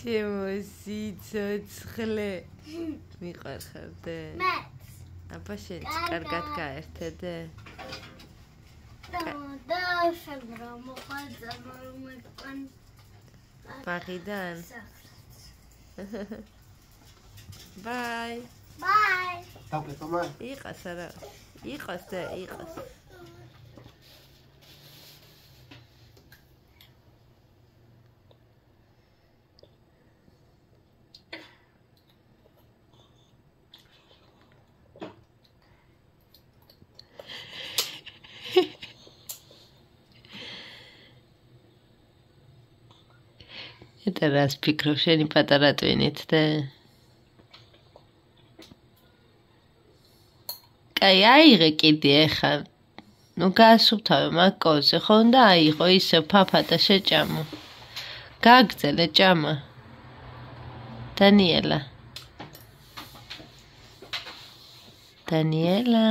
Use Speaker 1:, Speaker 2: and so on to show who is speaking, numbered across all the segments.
Speaker 1: ჩემოცქრიალა ჩემოსიცოცხლე მიყარხებდე
Speaker 2: მეც
Speaker 1: აბა შენ კარგად გაერთედე.
Speaker 2: და შემრო მოხდა მომეკან
Speaker 1: ბაღიდან. ბაი
Speaker 2: ბაი
Speaker 3: დაკლე თომა
Speaker 1: იყას არა. იყას და იყას ეტა რას ფიქრობ შენი პატარა ტვინით და კაი აიღე კიდე ახლა ნუ გასუფთავე მაკოზე ხო უნდა აიღო ისე ფაფა და შეჭამო გაგძელე ჭამა დანიელა დანიელა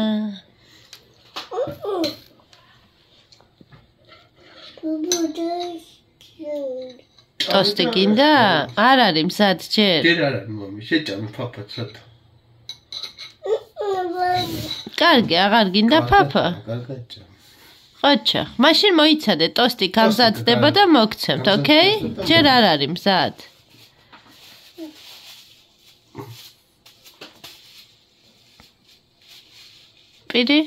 Speaker 2: ბუბუდეს
Speaker 1: ტოსტი გინდა? არ არის მზად ჯერ.
Speaker 3: ჯერ არ არის მომი, შეჭამე ფაფა ცოტა.
Speaker 1: კარგი, აღარ გინდა ფაფა?
Speaker 3: კარგაჭა.
Speaker 1: ხოჩა, მაშინ მოიცადე ტოსტი გამზადდება და მოგცემთ, ოკეი? ჯერ არ არის მზად. პირი?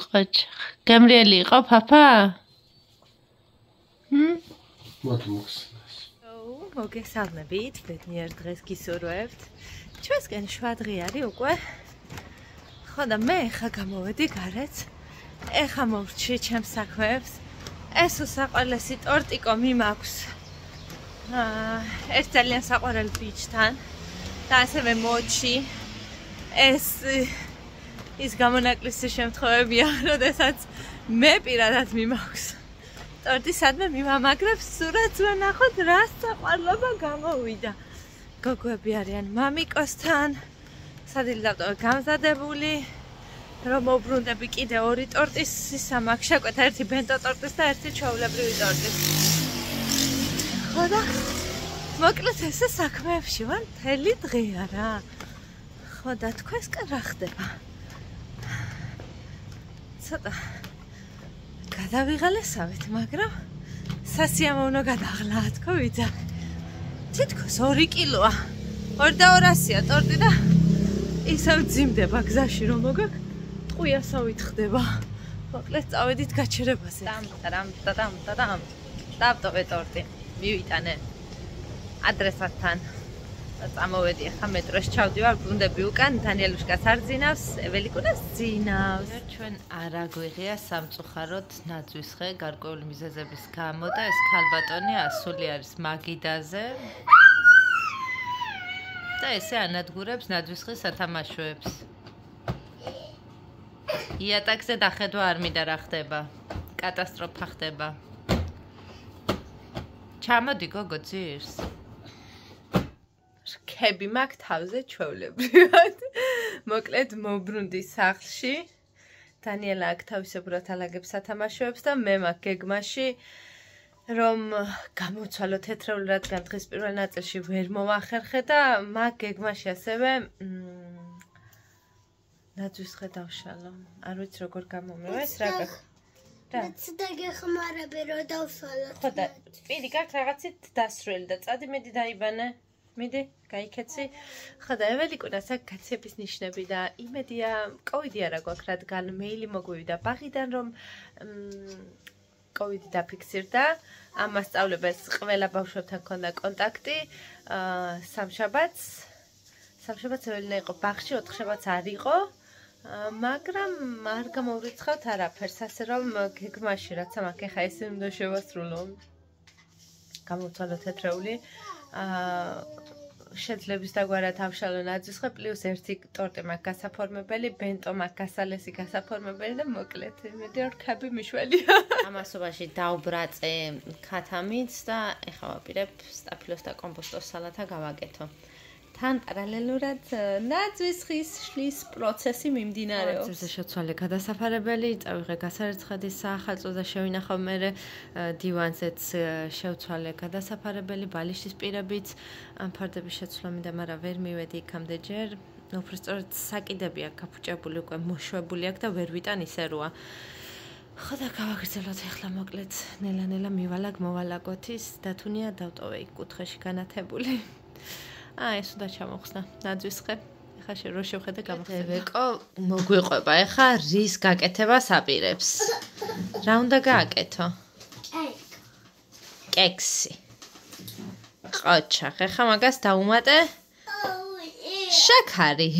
Speaker 1: ხოჩა, გემრიელი იყო ფაფა?
Speaker 3: მოდი მოხსნას.
Speaker 1: მოგესალმებით, ბედნიერ დღეს გისურვებთ. ჩვენსკენ შვადღი არის უკვე. ხო და მე ხა გამოვედი გარეთ. ეხა მოვრჩი ჩემს საქმეებს. ეს უსაყვალესი ტორტიკო მიმაქვს. აა, ეს ძალიან საყვარელ ბიჭთან და ასევე მოჩი. ეს ის გამონაკლისი შემთხვევებია, როდესაც მე პირადად მიმაქვს. ტორტი სადმე მიმამაგრებს სურათს ვნახოთ რა საყვარლობა გამოვიდა. გოგოები არიან მამიკოსთან სადილდავტო გამზადებული რომ მოbrunდები კიდე ორი ტორტის ისა მაგ შეკვეთა ერთი ბენტო ტორტის და ერთი ჩაულებრივი ტორტის. ხოდა მოკლედ ესე საქმეებში ვარ მთელი დღე არა. ხოდა თქვენსკენ რა ხდება ცოტა გადავიღალესავით, მაგრამ სასიამოვნო გადაღლა თქო ვიძა. თითქოს 2 კილოა. 2200-ია ტორტი და ისევ ძიმდება გზაში რომ მოგაკ ტყუიასავით ხდება. მოკლედ წავედით გაჩერებაზე.
Speaker 4: დამ დამ დამ დამ დავტოვე ტორტი. მივიტანე ადრესატთან. წამოვედი ახლა მეტროში ჩავდივარ გუნდები უკან. დანიელუშკას არ ძინავს ეველიკუნას ძინავს. ჩვენ არა გვიღია სამწუხაროდ ნაძვისხე გარკვეული მიზეზების გამო და ეს ქალბატონი ასული არის მაგიდაზე. და ესე ანადგურებს ნაძვისხის სათამაშოებს. იატაკზე დახედვა არ მინდა რა ხდება. კატასტროფა ხდება. ჩამოდი გოგო ძირს რქები მაქვს თავზე ჩვეულებრივად. მოკლედ მოbrunდი სახლში. დანიელა აქ თავისებურად ალაგებს სათამაშოებს და მე მაქვს გეგმაში რომ გამოცვალო თეთრეული რადგან დღეს პირველ ნაწილში ვერ მოახერხე და მაგ გეგმაში ასევე ნაძვის ხე დავშალო. არ ვიცი როგორ გამომევა ეს რა გახ.
Speaker 2: და ცდა გეხმარები რომ დავშალო.
Speaker 1: ხო და პირი გაქვს რაღაცით დასრული და წადი მედი დაიბანე. მიდი, გაიქეცი. ხო და ეველიკუნას აქ გაცების ნიშნები და იმედია, კოვიდი არა გვაქვს, რადგან მეილი მოგვივიდა ბაღიდან, რომ კოვიდი დაფიქსირდა. ამ მასწავლებლებს ყველა ბავშვებთან ქონდა კონტაქტი. აა სამშაბათს სამშაბათს ეველინა იყო ბაღში, ოთხშაბათს არ იყო. მაგრამ არ გამოვრიცხავთ არაფერს, ასე რომ გეგმაში რაც ამ აქ ახლა ესე უნდა შევასრულო. გამოცვალო თეთრეული. აა შეძლებს დაგვარად ავშალო ნაძისხე პლუს ერთი ტორტი მაგ გასაფორმებელი, ბენტო მაგ გასალესი გასაფორმებელი და მოკლედ იმედი რომ ხები მიშველია.
Speaker 4: ამასობაში დაუბრაწე ქათამიც და ეხლა ვაპირებ სტაფილოს და კომპოსტოს სალათა გავაკეთო.
Speaker 1: თან პარალელურად ნაძვის ხის შლის პროცესი მიმდინარეობს.
Speaker 4: ზე შეცვალე გადასაფარებელი, წავიღე გასარეცხადის საახალწლო და შევინახავ მე დივანზეც შევცვალე გადასაფარებელი ბალიშის პირებიც ამ ფარდების შეცვლა მინდა, მაგრამ ვერ მივედი იქამდე ჯერ. უფრო სწორად საკიდები აქ აფუჭებული უკვე მოშვებული აქ და ვერ ვიტან ისე როა. ხო და გავაგრძელოთ ახლა მოკლედ ნელა-ნელა მივალაგ მოვალაგოთ ის და თუნია დავტოვე იქ კუთხეში განათებული. აი, ეს უნდა ჩამოხსნა. ნაძვის ხე. ახლა შე რო შევხედე გამახსენე.
Speaker 1: ვეკო, მოგვიყვება ახლა რის გაკეთებას აპირებს. რა უნდა გააკეთო?
Speaker 2: კეკ.
Speaker 1: კექსი. ყოჩა, ხა მაგას დაუმატე შაქარი.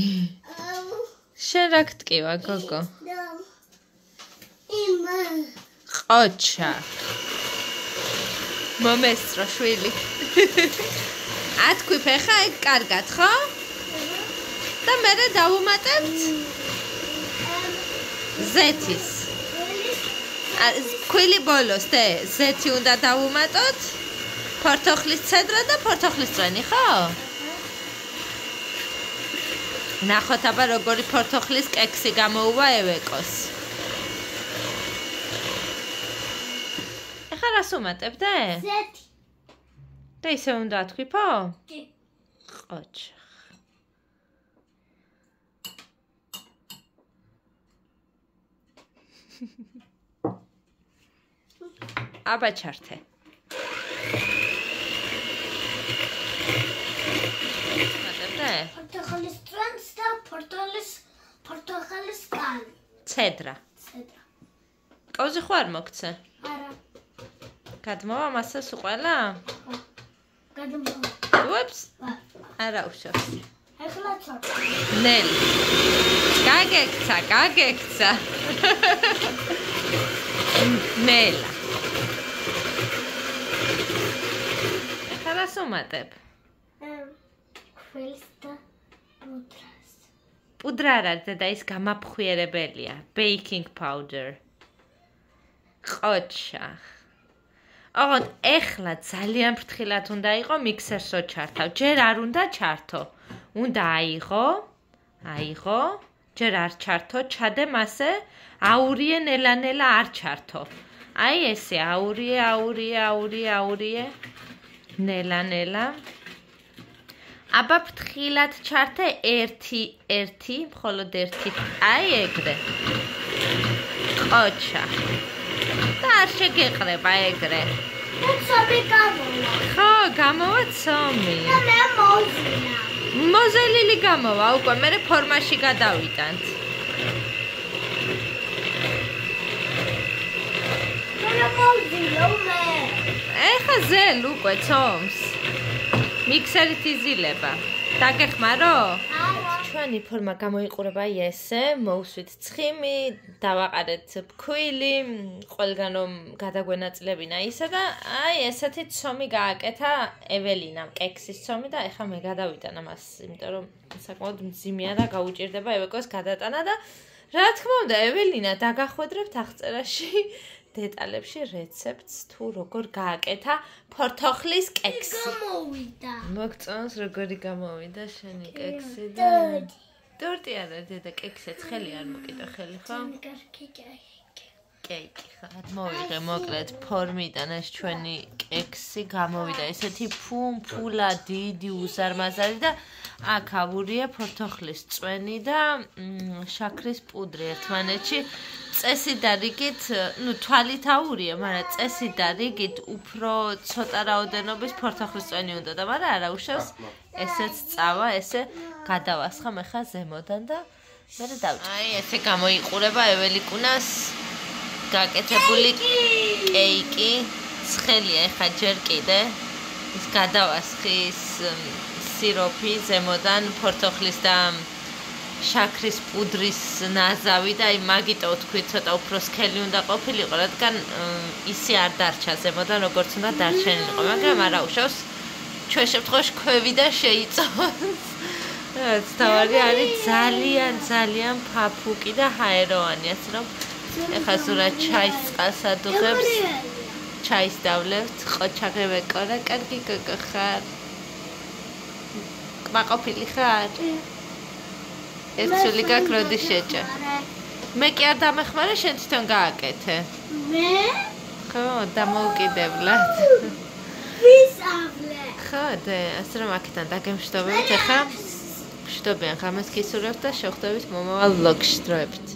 Speaker 1: შენ რა გტკივა, გოგო?
Speaker 2: და.
Speaker 1: ყოჩა. მომესწრო შვილი. ათქვი ფეხა ეგ კარგად, ხო? და მე დავუმატებთ ზეთის. ა, ქვილი ბოლოს და ზეთი უნდა დავუმატოთ. ფორთოხლის ცედრა და ფორთოხლის წვენი, ხო? ნახოთ აბა როგორი ფორთოხლის კექსი გამოუვა ევეკოს. ეხლა რას უმატებდე?
Speaker 2: ზეთი.
Speaker 1: და ისე უნდა ათქვიფო?
Speaker 2: კი.
Speaker 1: ყოჩ. აბა ჩართე. მატებდე?
Speaker 2: პორტოხალის ტრანს და პორტოლის პორტოხალის კანი.
Speaker 1: ცედრა.
Speaker 2: ცედრა.
Speaker 1: კოზი ხო არ მოგცე?
Speaker 2: არა.
Speaker 1: გადმოვა მასას უყველა?
Speaker 2: გადმოვა.
Speaker 1: უps. არა უშავს.
Speaker 2: ეხლა ცოტა.
Speaker 1: ნელი. გაგექცა, გაგექცა. ნელა. ეხლა რას უმატებ?
Speaker 2: ქვილს და პუდრას.
Speaker 1: პუდრა რა და ის გამაფხვიერებელია, baking powder. ყოჩა. ოღონდ ეხლა ძალიან ფრთხილად უნდა იყო მიქსერსო ჩართავ. ჯერ არ უნდა ჩართო. უნდა აიღო. აიღო. ჯერ არ ჩართო, ჩადე მასე. აურიე ნელა-ნელა არ ჩართო. აი ესე აურიე, აურიე, აურიე, აურიე. ნელა-ნელა. აბა ფრთხილად ჩართე 1 1 მხოლოდ 1 აი ეგრე ყოჩა და არ შეგეყრება ეგრე
Speaker 2: უცობი გამოვა.
Speaker 1: ხო გამოვა ცომი
Speaker 2: და მე მოვზინა.
Speaker 1: მოზელილი გამოვა უკვე მე ფორმაში გადავიტანთ
Speaker 2: მე მოვზინა მე.
Speaker 1: ეხა ზელ უკვე ცომს მიქსერით იზილება დაგეხმარო
Speaker 2: არა.
Speaker 1: ჩვენი ფორმა გამოიყურება ესე, მოусვით ცხიმი, დავაყარეთ ფქვილი, ყველგან რომ გადაგვენაწლებინა ისა და აი ესეთი ცომი გააკეთა ეველინამ, კექსის ცომი და ეხლა მე გადავიტან ამას, იმიტომ რომ საკმაოდ მძიმეა და გაუჭირდება ევეკოს გადატანა და რა თქმა უნდა, ეველინა დაგახვედრებთ აღწერაში დეტალებში რეცეპტს თუ როგორ გააკეთა ფორთოხლის კექსი.
Speaker 2: გამოვიდა.
Speaker 1: მოგწონს როგორი გამოვიდა შენი კექსი და
Speaker 2: დოდი.
Speaker 1: ტორტი არა დედა კექსი ხელი არ მოკიდა ხელი ხო?
Speaker 2: კარგი კეი.
Speaker 1: კეიკი ხარ. მოვიღე მოკლედ ფორმიდან ეს ჩვენი კექსი გამოვიდა ესეთი ფუმფულა დიდი უზარმაზარი და აქ ავურია ფორთოხლის წვენი და შაქრის პუდრი ერთმანეთში. წესი და რიგით, ну, თვალით აურია, მაგრამ წესი და რიგით უფრო ცოტა რაოდენობის ფორთოხლის წვენი უნდა და მაგრამ არა უშავს ესეც წავა, ესე გადავასხა მე ხა ზემოდან და მე დავჭი. აი, ესე გამოიყურება ეველიკუნას გაკეთებული კეიკი. ცხელია ეხა ჯერ კიდე. ის გადავასხი ის მ, სიროფი ზემოდან ფორთოხლის და შაქრის პუდრის ნაზავი და აი მაგიტო თქვი ცოტა უფრო სქელი უნდა ყოფილიყო, რადგან ისე არ დარჩა ზემოდან როგორც უნდა დარჩენილიყო, მაგრამ არა უშავს ჩვენ შემთხვევაში ქვევი და შეიწოვოს. რაც თავარი არის ძალიან ძალიან ფაფუკი და ჰაეროვანი, ასე რომ ეხა ზურა ჩაის წყალს ადუღებს. ჩაის დავლევთ, ყოჩაღე ვეკორა, კარგი გოგო ხარ. კმაყოფილი ხარ? ეს სული გაქვს როდი შეჭა? მე კი არ დამეხმარე, შენ თვითონ გააკეთე.
Speaker 2: მე
Speaker 1: ხო, დამოუკიდებლად.
Speaker 2: ვისავლე
Speaker 1: ხო, და ასე რომ აქედან დაგემშვიდობებით ახლა. მშვიდობიან ღამეს გისურვებთ და შევხვდებით მომავალ ვლოგში დროებით.